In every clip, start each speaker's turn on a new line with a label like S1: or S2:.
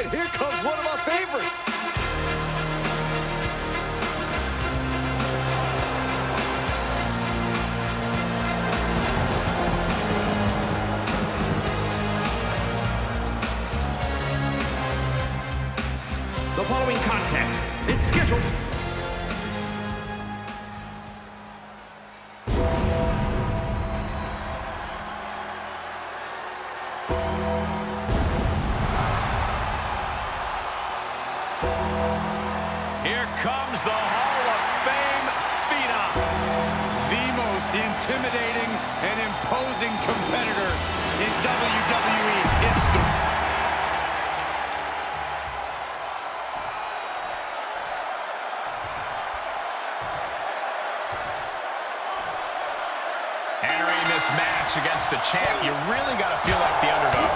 S1: And here comes one of my favorites.
S2: Comes the Hall of Fame Phenom. The most intimidating and imposing competitor in WWE history.
S3: Entering this match against the champ, you really got to feel like the underdog.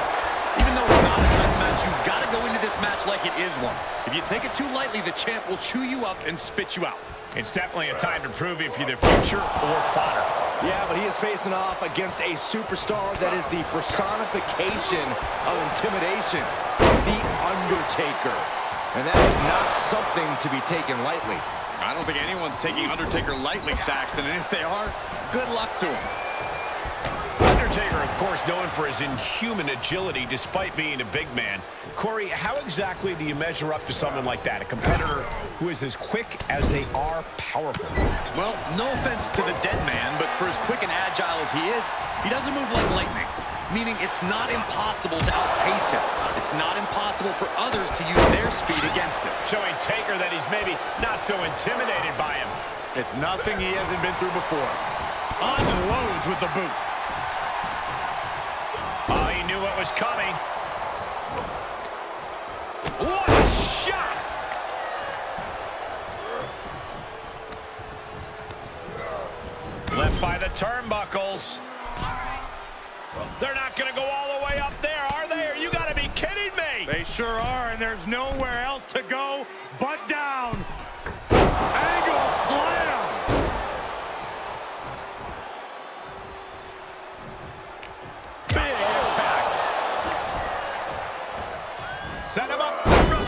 S4: Even though it's not a title you've got to go into this match like it is one. If you take it too lightly, the champ will chew you up and spit you out.
S3: It's definitely a time to prove if you're the future or fodder.
S1: Yeah, but he is facing off against a superstar that is the personification of intimidation, The Undertaker. And that is not something to be taken lightly.
S4: I don't think anyone's taking Undertaker lightly, Saxton, and if they are, good luck to him.
S3: Undertaker, of course, known for his inhuman agility despite being a big man. Corey, how exactly do you measure up to someone like that, a competitor who is as quick as they are powerful?
S4: Well, no offense to the dead man, but for as quick and agile as he is, he doesn't move like lightning, meaning it's not impossible to outpace him. It's not impossible for others to use their speed against him.
S3: Showing Taker that he's maybe not so intimidated by him.
S2: It's nothing he hasn't been through before. Unloads with the boot.
S3: Was coming.
S2: What a shot!
S3: Left by the turnbuckles. They're not going to go all the way up there, are they? Are you got to be kidding me?
S2: They sure are, and there's nowhere else to go but down.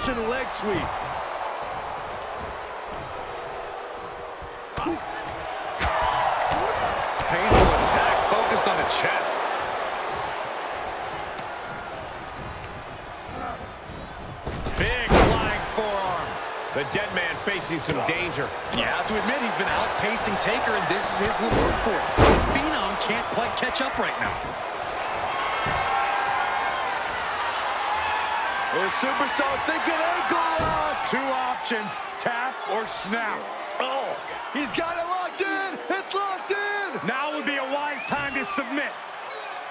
S1: Russian leg sweep.
S4: Painful attack focused on the chest.
S3: Big flying forearm. The dead man facing some danger.
S4: You have to admit he's been outpacing Taker, and this is his reward for it. The Phenom can't quite catch up right now.
S1: The superstar thinking ankle lock.
S2: Two options, tap or snap.
S1: Oh, he's got it locked in. It's locked in.
S2: Now would be a wise time to submit.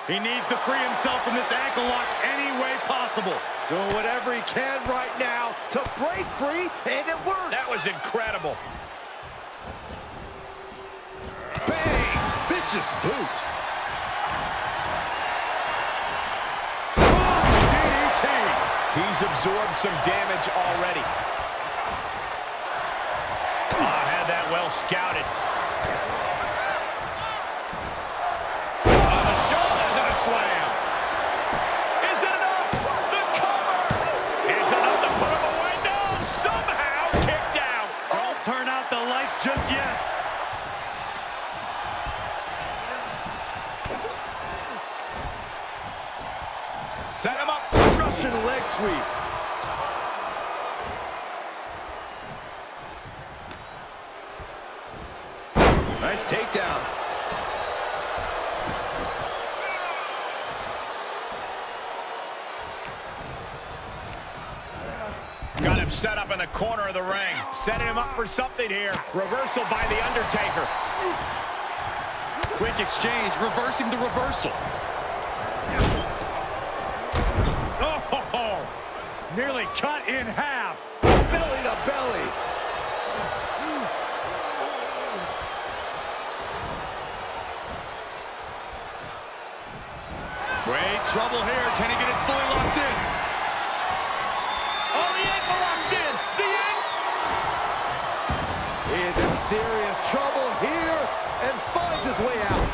S2: He needs to free himself from this ankle lock any way possible.
S1: Doing whatever he can right now to break free, and it works.
S3: That was incredible.
S1: Bang! Vicious boot.
S3: He's absorbed some damage already. Oh, had that well scouted. On the shoulders and a slam. Is it enough? The cover. Is it enough to put him away? No, somehow kicked out.
S2: Don't turn out the lights just yet.
S1: Sweep. Nice takedown.
S3: Got him set up in the corner of the ring. Setting him up for something here. Reversal by The Undertaker.
S4: Quick exchange, reversing the reversal.
S2: Nearly cut in half.
S1: Belly to belly.
S4: Great trouble here. Can he get it fully locked in?
S3: Oh, the ankle locks in. The ankle.
S1: He is in serious trouble here and finds his way out.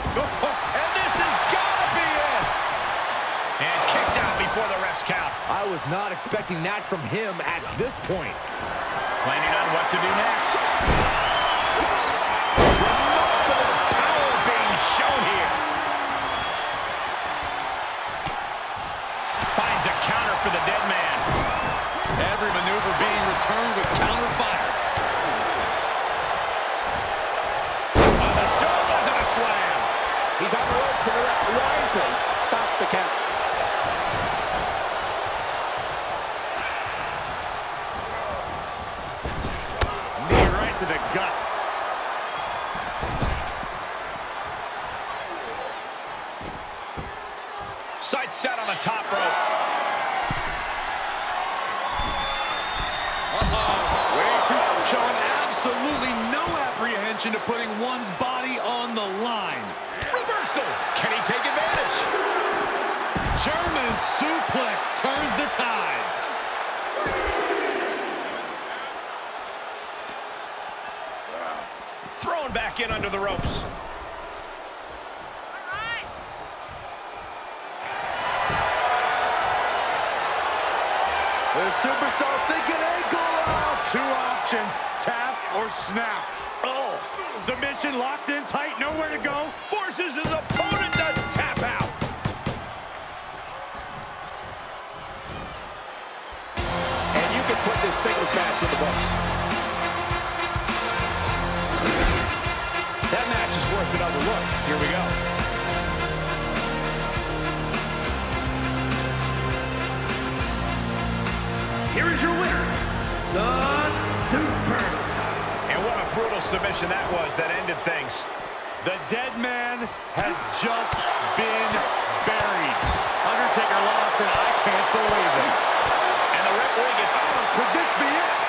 S1: I was not expecting that from him at this point.
S3: Planning on what to do next. Remarkable power being shown here. Finds a counter for the dead man.
S4: Every maneuver being returned with counter fire.
S3: On the shoulders and a slam.
S5: He's on the ropes and the ref wisely stops the count.
S2: Knee right to the gut.
S3: Sight set on the top rope. Uh-huh.
S4: Way too showing absolutely no apprehension to putting one's body on the line.
S3: Reversal. Can he take advantage?
S4: German suplex turns the tides.
S3: Thrown back in under the ropes.
S1: The superstar thinking ankle lock.
S2: Two options, tap or snap. Oh, submission locked in tight, nowhere to go.
S3: Forces his opponent to tap out.
S5: And you can put this singles match in the books.
S1: That match is worth another look.
S3: Here we go.
S6: Here is your winner, the Superstar.
S3: And what a brutal submission that was that ended things.
S2: The dead man has just been buried. Undertaker lost, and I can't believe it.
S3: And the referee gets...
S2: Oh, could this be it?